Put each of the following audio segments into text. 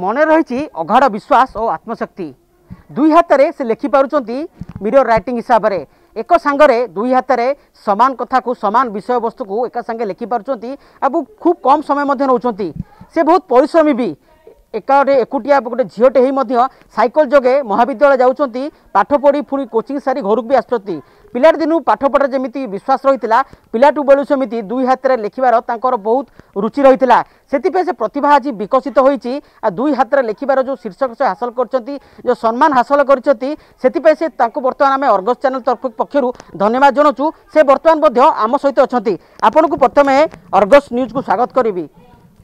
ମନେ ରହିଛି ଅଗାଢ ବିଶ୍ୱାସ ଓ ଆତ୍ମଶକ୍ତି ଦୁଇ ହାତରେ ସେ ଲେଖିପାରୁଛନ୍ତି ମିରର ରାଇଟିଂ ହିସାବରେ ଏକ ସାଙ୍ଗରେ ଦୁଇ ହାତରେ ସମାନ କଥାକୁ ସମାନ ବିଷୟବସ୍ତୁକୁ ଏକା ସାଙ୍ଗେ ଲେଖିପାରୁଛନ୍ତି ଏବଂ ଖୁବ୍ କମ୍ ସମୟ ମଧ୍ୟ ନେଉଛନ୍ତି ସେ ବହୁତ ପରିଶ୍ରମୀ ବି একা একুটিয়া গোটে ঝিওটে হয়ে মধ্যে সাইকেল যোগে মহাবিদ্যালয় যাচ্ছেন পাঠ পড়ি পুঁ কোচিং সারি ঘরক বি আসুচ্ছেন পিলার দিনু পাঠপড়ার যেমি বিশ্বাস রয়েছে পিলাটু বেলু সেমি দুই হাতের লেখিবার তাঁর বহুত রুচি রয়েছে সেপা সে প্রতিভা আজ বিকশিত হয়েছে আর দুই হাতের লেখিবার যে শীর্ষক সে হাসল করছেন যে সম্মান হাসল করছেন সেপা সে তাঁর বর্তমান আমি অর্গস চ্যানেল তরফ পক্ষর ধন্যবাদ জনাওছু সে বর্তমান মধ্য আম সহ অনেক আপনার প্রথমে অর্গস নিউজ কু স্বাগত করবি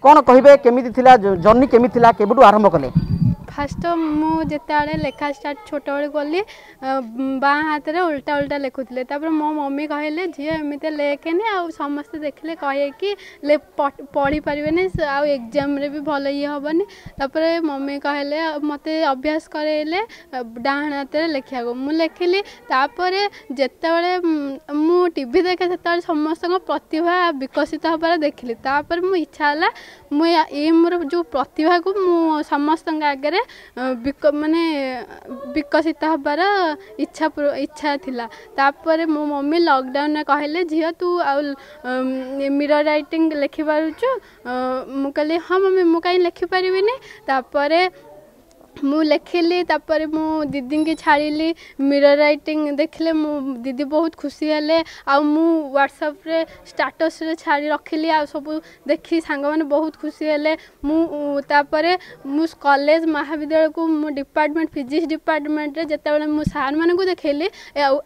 କ'ଣ କହିବେ କେମିତି ଥିଲା ଜର୍ନି କେମିତି ଥିଲା କେବେଠୁ ଆରମ୍ଭ କଲେ फास्ट तो मुझे लेखा स्टार्ट छोट बड़े गली बाँ हाथ में उल्टा उल्टा लिखुले मो मम्मी कहले झील एम लेखे आ समस्ते देखले कह कि पढ़ी पारे ना एग्जाम भी भल ये हेनी तापर मम्मी कहले मत अभ्यास कराइले डाण हाथ में लेखा मुझे लिखिली तापर जिते मुझे देखे से समस्त प्रतिभा विकसित हबार देखिली तापर मुझा है मुझे जो प्रतिभा को मु समस्त आगे विकसित हबार इच्छा इच्छा थाहा मम्मी लकडाउन कहिले झिउ तु आउ मिर रङ लेखिपु मि मम्मी म कहीँ लेखिपारि त ମୁଁ ଲେଖିଲି ତାପରେ ମୁଁ ଦିଦିଙ୍କି ଛାଡ଼ିଲି ମିରର୍ ରାଇଟିଂ ଦେଖିଲେ ମୋ ଦିଦି ବହୁତ ଖୁସି ହେଲେ ଆଉ ମୁଁ ହ୍ୱାଟ୍ସଆପ୍ରେ ଷ୍ଟାଟସ୍ରେ ଛାଡ଼ି ରଖିଲି ଆଉ ସବୁ ଦେଖି ସାଙ୍ଗମାନେ ବହୁତ ଖୁସି ହେଲେ ମୁଁ ତାପରେ ମୁଁ କଲେଜ ମହାବିଦ୍ୟାଳୟକୁ ମୋ ଡିପାର୍ଟମେଣ୍ଟ ଫିଜିକ୍ସ ଡିପାର୍ଟମେଣ୍ଟରେ ଯେତେବେଳେ ମୁଁ ସାର୍ମାନଙ୍କୁ ଦେଖେଇଲି ଆଉ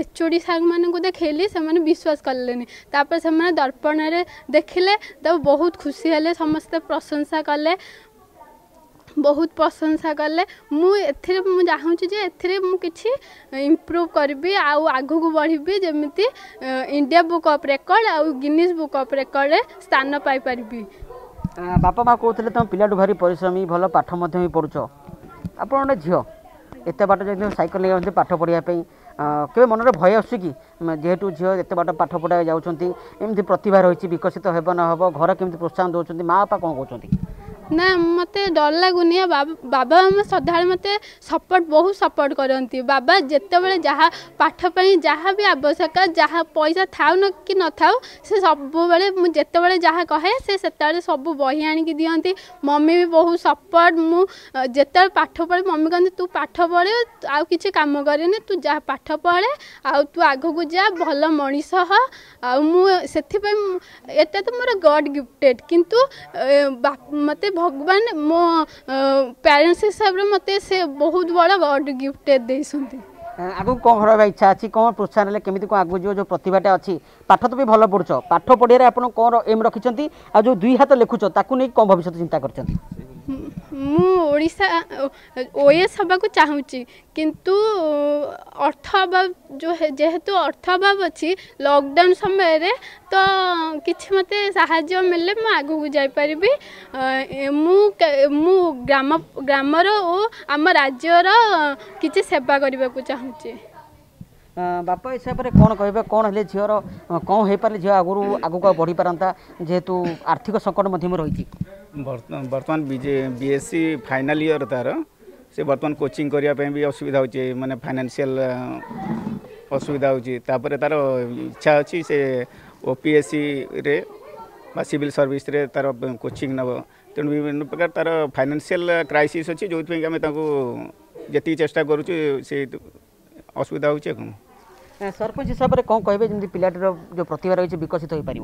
ଏଚ୍ ଓ ଡ଼ି ସାର୍ମାନଙ୍କୁ ଦେଖେଇଲି ସେମାନେ ବିଶ୍ୱାସ କଲେନି ତାପରେ ସେମାନେ ଦର୍ପଣରେ ଦେଖିଲେ ତ ବହୁତ ଖୁସି ହେଲେ ସମସ୍ତେ ପ୍ରଶଂସା କଲେ ବହୁତ ପ୍ରଶଂସା କଲେ ମୁଁ ଏଥିରେ ମୁଁ ଚାହୁଁଛି ଯେ ଏଥିରେ ମୁଁ କିଛି ଇମ୍ପ୍ରୁଭ୍ କରିବି ଆଉ ଆଗକୁ ବଢ଼ିବି ଯେମିତି ଇଣ୍ଡିଆ ବୁକ୍ ଅଫ୍ ରେକର୍ଡ଼ ଆଉ ଗିନିଜ୍ ବୁକ୍ ଅଫ୍ ରେକର୍ଡ଼ରେ ସ୍ଥାନ ପାଇପାରିବି ବାପା ମା କହୁଥିଲେ ତୁମ ପିଲାଠୁ ଭାରି ପରିଶ୍ରମୀ ଭଲ ପାଠ ମଧ୍ୟ ବି ପଢ଼ୁଛ ଆପଣ ଗୋଟେ ଝିଅ ଏତେ ବାଟ ଯାଇଥିବ ସାଇକେଲ ନେଇ ଯାଉଛନ୍ତି ପାଠ ପଢ଼ିବା ପାଇଁ କେବେ ମନରେ ଭୟ ଆସୁଛି କି ଯେହେତୁ ଝିଅ ଏତେ ବାଟ ପାଠ ପଢ଼ିବାକୁ ଯାଉଛନ୍ତି ଏମିତି ପ୍ରତିଭା ରହିଛି ବିକଶିତ ହେବ ନ ହେବ ଘର କେମିତି ପ୍ରୋତ୍ସାହନ ଦେଉଛନ୍ତି ମା ବାପା କ'ଣ କହୁଛନ୍ତି ନା ମୋତେ ଡର ଲାଗୁନି ବାବା ମାମା ସଦାବେଳେ ମୋତେ ସପୋର୍ଟ ବହୁତ ସପୋର୍ଟ କରନ୍ତି ବାବା ଯେତେବେଳେ ଯାହା ପାଠ ପାଇଁ ଯାହା ବି ଆବଶ୍ୟକ ଯାହା ପଇସା ଥାଉ ନ କି ନଥାଉ ସେ ସବୁବେଳେ ମୁଁ ଯେତେବେଳେ ଯାହା କହେ ସେ ସେତେବେଳେ ସବୁ ବହି ଆଣିକି ଦିଅନ୍ତି ମମି ବି ବହୁତ ସପୋର୍ଟ ମୁଁ ଯେତେବେଳେ ପାଠ ପଢ଼େ ମମି କହନ୍ତି ତୁ ପାଠ ପଢ଼େ ଆଉ କିଛି କାମ କରେନି ତୁ ଯାହା ପାଠ ପଢ଼େ ଆଉ ତୁ ଆଗକୁ ଯା ଭଲ ମଣିଷ ହ ଆଉ ମୁଁ ସେଥିପାଇଁ ଏଟା ତ ମୋର ଗଡ଼ ଗିଫ୍ଟେଡ଼ କିନ୍ତୁ ମୋତେ ভগবান মো প্যারেন্টস হিসাবে মতো সে বহুত বড় গড গিফট দিয়েছেন ଆଗକୁ କ'ଣ ରହିବା ଇଚ୍ଛା ଅଛି କ'ଣ ପ୍ରୋତ୍ସାହନ ହେଲେ କେମିତି କ'ଣ ଆଗକୁ ଯିବ ଯେଉଁ ପ୍ରତିଭାଟା ଅଛି ପାଠ ତ ବି ଭଲ ପଢ଼ୁଛ ପାଠ ପଢ଼ିବାରେ ଆପଣ କ'ଣ ଏମ୍ ରଖିଛନ୍ତି ଆଉ ଯେଉଁ ଦୁଇ ହାତ ଲେଖୁଛ ତାକୁ ନେଇ କ'ଣ ଭବିଷ୍ୟତ ଚିନ୍ତା କରିଛନ୍ତି ମୁଁ ଓଡ଼ିଶା ଓ ଏସ୍ ହେବାକୁ ଚାହୁଁଛି କିନ୍ତୁ ଅର୍ଥ ଅଭାବ ଯେହେତୁ ଅର୍ଥ ଅଭାବ ଅଛି ଲକଡାଉନ୍ ସମୟରେ ତ କିଛି ମୋତେ ସାହାଯ୍ୟ ମିଳିଲେ ମୁଁ ଆଗକୁ ଯାଇପାରିବି ମୁଁ ମୁଁ ଗ୍ରାମ ଗ୍ରାମର ଓ ଆମ ରାଜ୍ୟର କିଛି ସେବା କରିବାକୁ ଚାହୁଁଛି ବାପା ହିସାବରେ କ'ଣ କହିବେ କ'ଣ ହେଲେ ଝିଅର କ'ଣ ହୋଇପାରିଲେ ଝିଅ ଆଗରୁ ଆଗକୁ ଆଉ ବଢ଼ିପାରନ୍ତା ଯେହେତୁ ଆର୍ଥିକ ସଙ୍କଟ ମଧ୍ୟ ରହିଛି बर्तमान B S C final year तार से बर्तमान कोचिंग करने भी असुविधा हो मैंने फाइनेसियाल असुविधा होपर तार इच्छा अच्छी से ओपीएससी रे सिविल सर्विस रे तार कोचिंग नब तेणु विभिन्न प्रकार तार फाइनेसियाल क्राइसी अच्छे जो आम जी चेषा कर असुविधा हो सरपंच हिसाब से कौन कह पाटर जो प्रतिभा रही है विकसित हो पार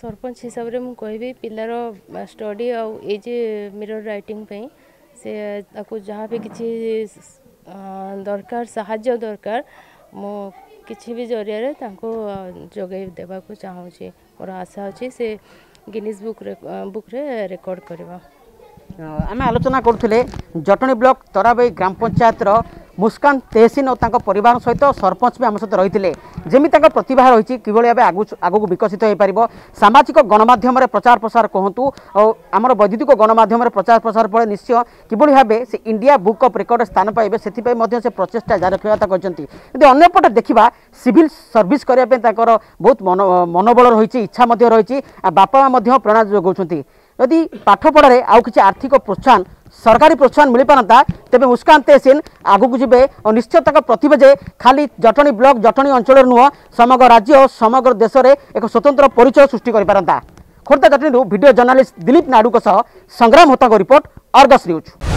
सरपंच हिसाब से मुझे कह पिलार स्टडी आज ये मिरर से जहाँ भी कि दरकार साज्य दरकार मु किसी भी जरिया जगे देवा चाहूँगी मोर आशा अच्छे से गिनिज बुक रे, बुक रे रेकर्ड कर आम आलोचना करटणी ब्लक तराबई ग्राम पंचायत ମୁସ୍କାନ ତେହସିନ ଓ ତାଙ୍କ ପରିବାର ସହିତ ସରପଞ୍ଚ ବି ଆମ ସହିତ ରହିଥିଲେ ଯେମିତି ତାଙ୍କ ପ୍ରତିଭା ରହିଛି କିଭଳି ଭାବେ ଆଗକୁ ବିକଶିତ ହୋଇପାରିବ ସାମାଜିକ ଗଣମାଧ୍ୟମରେ ପ୍ରଚାର ପ୍ରସାର କୁହନ୍ତୁ ଆଉ ଆମର ବୈଦ୍ୟୁତିକ ଗଣମାଧ୍ୟମରେ ପ୍ରଚାର ପ୍ରସାର ଫଳରେ ନିଶ୍ଚୟ କିଭଳି ଭାବେ ସେ ଇଣ୍ଡିଆ ବୁକ୍ ଅଫ୍ ରେକର୍ଡ଼ରେ ସ୍ଥାନ ପାଇବେ ସେଥିପାଇଁ ମଧ୍ୟ ସେ ପ୍ରଚେଷ୍ଟା ଜାରି ରଖିବା କଥା କହିଛନ୍ତି କିନ୍ତୁ ଅନ୍ୟପଟେ ଦେଖିବା ସିଭିଲ ସର୍ଭିସ୍ କରିବା ପାଇଁ ତାଙ୍କର ବହୁତ ମନୋବଳ ରହିଛି ଇଚ୍ଛା ମଧ୍ୟ ରହିଛି ଆଉ ବାପା ମଧ୍ୟ ପ୍ରେରଣା ଯୋଗାଉଛନ୍ତି ଯଦି ପାଠପଢ଼ାରେ ଆଉ କିଛି ଆର୍ଥିକ ପ୍ରୋତ୍ସାହନ ସରକାରୀ ପ୍ରୋତ୍ସାହନ ମିଳିପାରନ୍ତା ତେବେ ମୁସ୍କାନ୍ତ ତେସିନ୍ ଆଗକୁ ଯିବେ ଓ ନିଶ୍ଚିତ ତାଙ୍କ ପ୍ରତିଭା ଯେ ଖାଲି ଜଟଣୀ ବ୍ଲକ୍ ଜଟଣୀ ଅଞ୍ଚଳରେ ନୁହଁ ସମଗ୍ର ରାଜ୍ୟ ସମଗ୍ର ଦେଶରେ ଏକ ସ୍ୱତନ୍ତ୍ର ପରିଚୟ ସୃଷ୍ଟି କରିପାରନ୍ତା ଖୋର୍ଦ୍ଧା ଜଟଣୀରୁ ଭିଡ଼ିଓ ଜର୍ଣ୍ଣାଲିଷ୍ଟ ଦିଲୀପ ନାଡ଼ୁଙ୍କ ସହ ସଂଗ୍ରାମ ହୋତାଙ୍କ ରିପୋର୍ଟ ଅର୍ଗସ୍ ନ୍ୟୁଜ୍